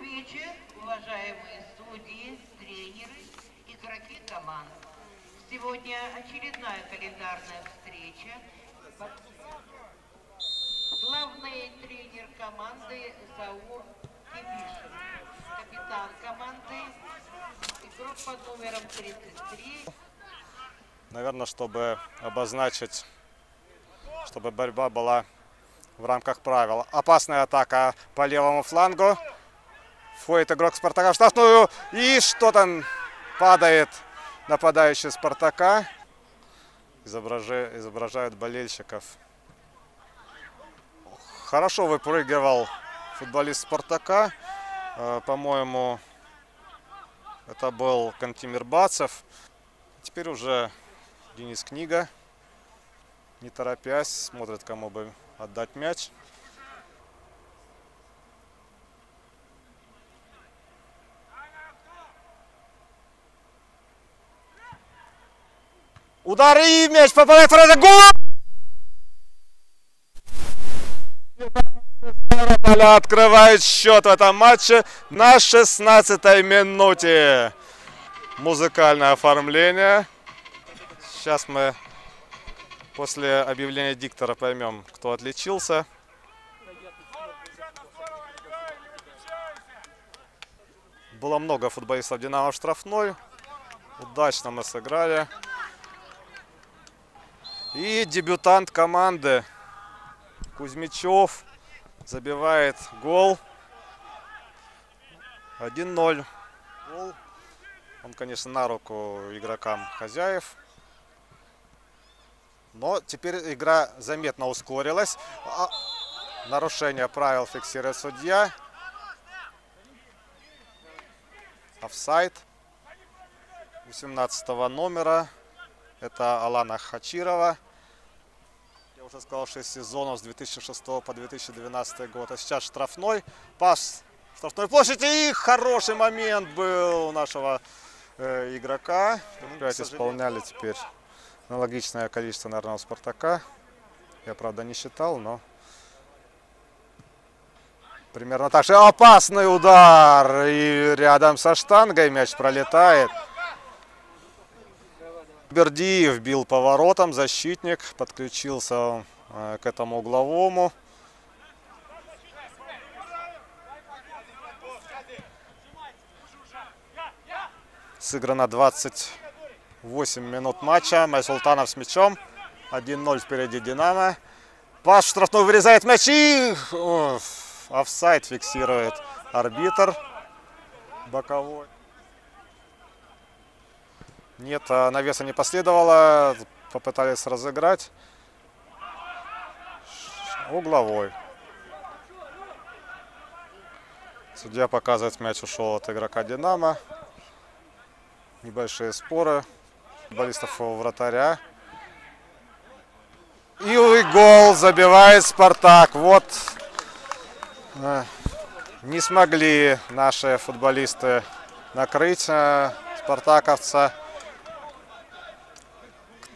вечер, уважаемые судьи, тренеры, игроки команд. Сегодня очередная календарная встреча. Главный тренер команды Заур Кибишин. Капитан команды, игрок под номером 33. Наверное, чтобы обозначить, чтобы борьба была в рамках правил. Опасная атака по левому флангу. Входит игрок Спартака в штрафную. И что там падает нападающий Спартака. Изображают болельщиков. Хорошо выпрыгивал футболист Спартака. Э, По-моему, это был Кантимир Бацев. Теперь уже Денис Книга, не торопясь, смотрит, кому бы отдать мяч. Удар и мяч попадает в ворота. Гол! Открывает счет в этом матче на 16 минуте. Музыкальное оформление. Сейчас мы после объявления диктора поймем, кто отличился. Было много футболистов Динамо в штрафной. Удачно мы сыграли. И дебютант команды Кузьмичев забивает гол. 1-0. Гол. Он, конечно, на руку игрокам хозяев. Но теперь игра заметно ускорилась. А, Нарушение правил фиксирует судья. Офсайд. 18 номера. Это Алана Хачирова. Я уже сказал, 6 сезонов с 2006 по 2012 год. А сейчас штрафной. Пас штрафной площади. И хороший момент был у нашего э, игрока. Опять исполняли теперь аналогичное количество, наверное, у Спартака. Я, правда, не считал, но примерно так же. Опасный удар. И рядом со штангой мяч пролетает. Бердиев бил поворотом, защитник подключился э, к этому угловому. Сыграно 28 минут матча. Майсултанов с мячом. 1-0 впереди Динамо. Пас в штрафной вырезает мяч и офсайд фиксирует арбитр боковой. Нет, а навеса не последовало. Попытались разыграть. Угловой. Судья показывает, мяч ушел от игрока Динамо. Небольшие споры. Футболистов вратаря. И гол забивает Спартак. Вот э, не смогли наши футболисты накрыть э, спартаковца.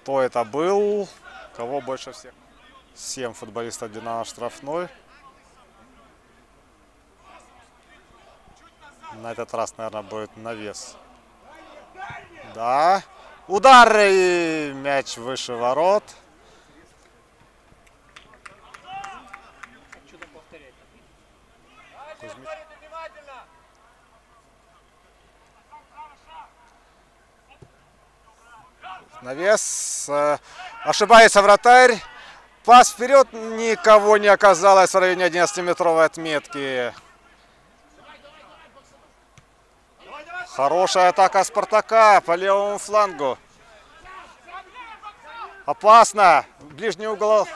Кто это был? Кого больше всех? Семь футболистов Динамо штрафной. На этот раз, наверное, будет навес. Да. Удар и мяч выше ворот. Навес. э, Ошибается вратарь. Пас вперед. Никого не оказалось в районе 11-метровой отметки. Хорошая атака Спартака по левому флангу. Опасно. Ближний угол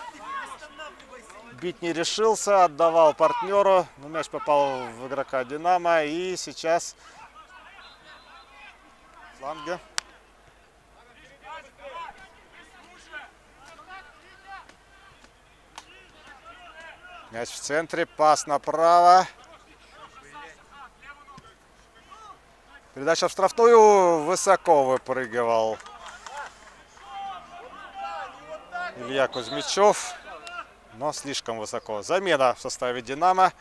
бить не решился. Отдавал партнеру. Но мяч попал в игрока Динамо. И сейчас фланга. Мяч в центре. Пас направо. Передача в штрафную. Высоко выпрыгивал Илья Кузьмичев. Но слишком высоко. Замена в составе Динамо.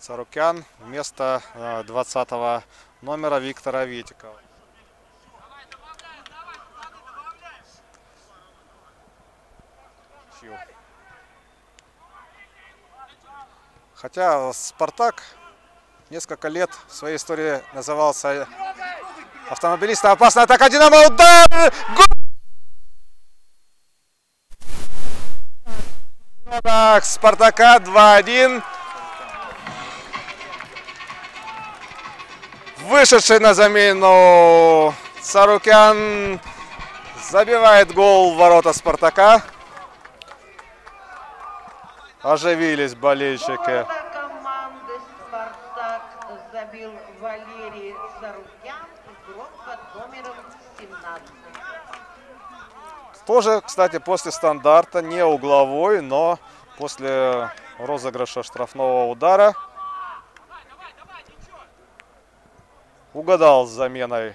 Царукян вместо э, 20 номера Виктора Витикова. Чью. Хотя Спартак несколько лет в своей истории назывался автомобилистом. Опасная атака Динамо. Удар! Гол! Так, Спартака 2-1. Вышедший на замену Сарукян забивает гол в ворота Спартака. Оживились болельщики. Забил Валерий Сарукян, игрок под номером 17. Тоже, кстати, после стандарта, не угловой, но после розыгрыша штрафного удара угадал с заменой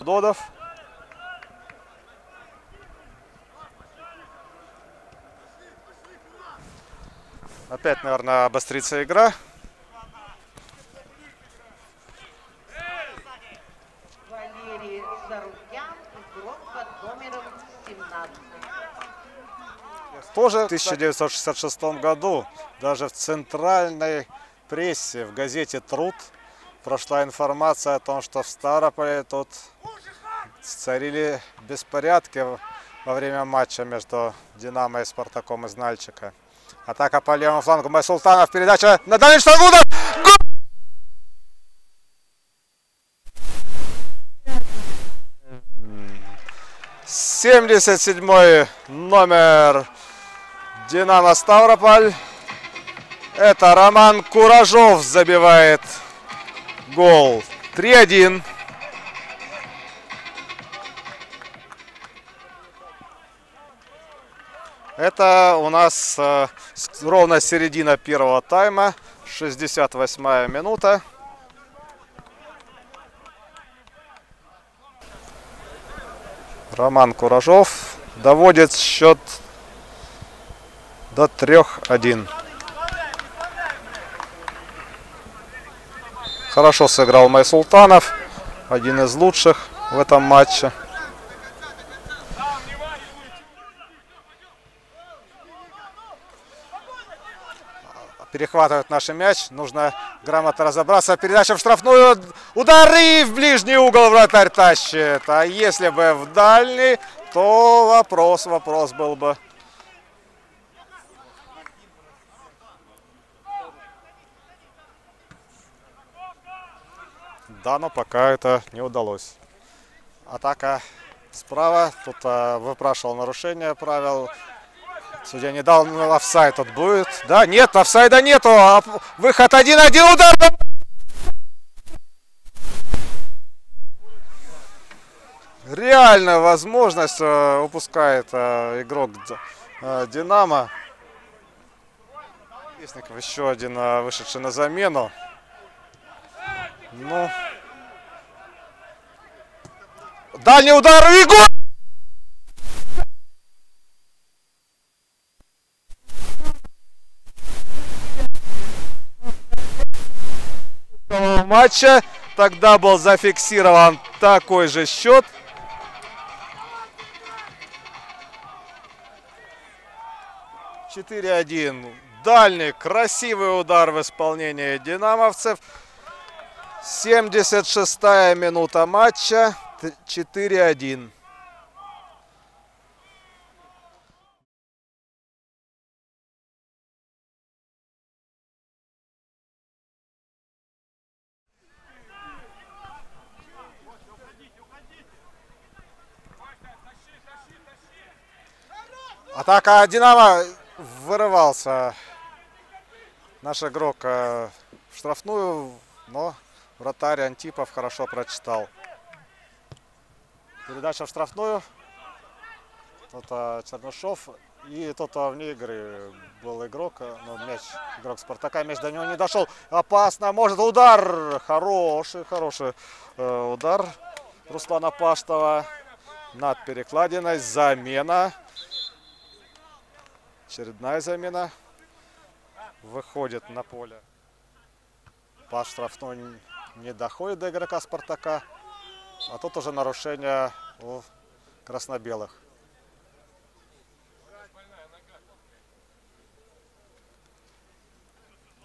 Додов. Опять, наверное, обострится игра. Валерий Сарукян, игрок под номером 17. Тоже в 1966 году даже в центральной прессе, в газете «Труд» прошла информация о том, что в Старополе тут царили беспорядки во время матча между «Динамо» и «Спартаком» из Нальчика. Атака по левому флангу Майсултанов, передача на дальний штангу, удар! Гол! Семьдесят седьмой номер Динамо Ставрополь. Это Роман Куражов забивает гол. 3-1. Это у нас э, ровно середина первого тайма. 68 минута. Роман Куражов доводит счет до 3-1. Хорошо сыграл Майсултанов. Один из лучших в этом матче. Перехватывает наш мяч. Нужно грамотно разобраться. Передача в штрафную. Удары в ближний угол вратарь тащит. А если бы в дальний, то вопрос, вопрос был бы. Да, но пока это не удалось. Атака справа. Тут а, выпрашивал нарушение правил. Судья не дал, ну, офсайд тут будет. Да, нет, офсайда нету. А Выход 1-1, удар! Реальная возможность э, упускает э, игрок э, Динамо. Вестников еще один вышедший на замену. Ну. Дальний удар и! Матча тогда был зафиксирован такой же счет. Четыре один. Дальний красивый удар в исполнении динамовцев. 76-я минута матча. Т- 4-1. Атака Динамо вырывался. Наш игрок э, в штрафную, но вратарь Антипов хорошо прочитал. Передача в штрафную. Тут а, Чернышов. И тут а, вне игры был игрок, ну, мяч, игрок Спартака, мяч до него не дошел. Опасно, может удар. Хороший, хороший э, удар Руслана Паштова над перекладиной. Замена. Очередная замена. Выходит на поле. Пас штрафной не доходит до игрока Спартака. А тут уже нарушение у красно-белых.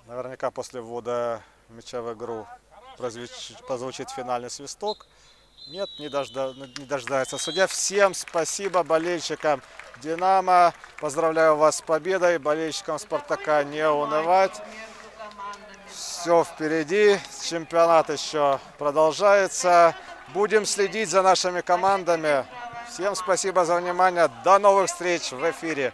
Наверняка после ввода мяча в игру прозвучит финальный свисток. Нет, не, дожда, не дождается судья. Всем спасибо болельщикам Динамо. Поздравляю вас с победой. Болельщикам Спартака не унывать. Все впереди. Чемпионат еще продолжается. Будем следить за нашими командами. Всем спасибо за внимание. До новых встреч в эфире.